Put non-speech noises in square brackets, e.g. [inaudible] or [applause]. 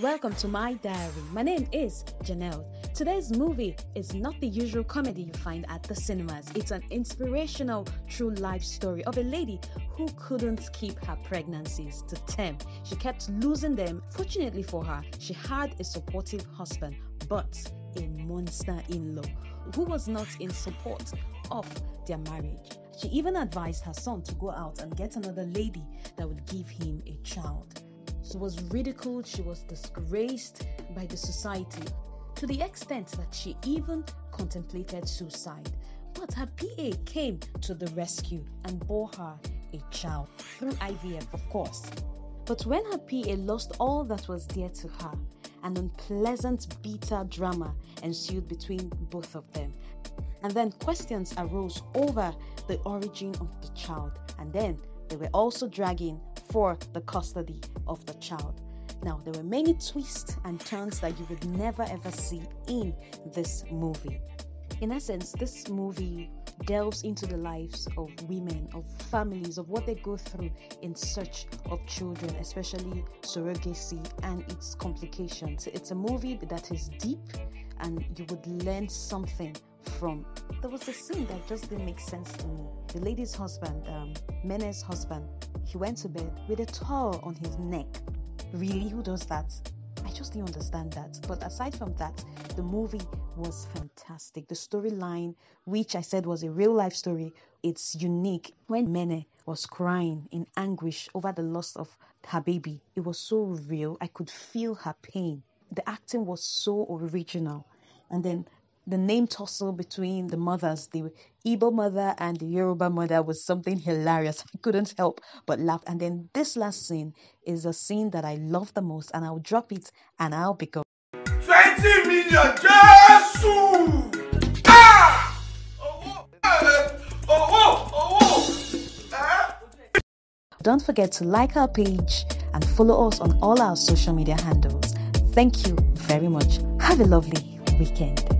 Welcome to my diary. My name is Janelle. Today's movie is not the usual comedy you find at the cinemas. It's an inspirational true life story of a lady who couldn't keep her pregnancies to term. She kept losing them. Fortunately for her, she had a supportive husband, but a monster in law who was not in support of their marriage. She even advised her son to go out and get another lady that would give him a child. She was ridiculed, she was disgraced by the society to the extent that she even contemplated suicide. But her PA came to the rescue and bore her a child through IVF, of course. But when her PA lost all that was dear to her, an unpleasant, bitter drama ensued between both of them. And then questions arose over the origin of the child, and then they were also dragging for the custody of the child. Now, there were many twists and turns that you would never ever see in this movie. In essence, this movie delves into the lives of women, of families, of what they go through in search of children, especially surrogacy and its complications. It's a movie that is deep and you would learn something from. There was a scene that just didn't make sense to me. The lady's husband, um, Mene's husband, he went to bed with a towel on his neck. Really? Who does that? I just didn't understand that. But aside from that, the movie was fantastic. The storyline, which I said was a real life story, it's unique. When Mene was crying in anguish over the loss of her baby, it was so real. I could feel her pain. The acting was so original. And then the name tussle between the mothers, the Igbo mother and the Yoruba mother, was something hilarious. [laughs] I couldn't help but laugh. And then this last scene is a scene that I love the most, and I'll drop it and I'll be gone. 20 million Jésù! Ah! Owó! Owó! Eh? Don't forget to like our page and follow us on all our social media handles. Thank you very much. Have a lovely weekend.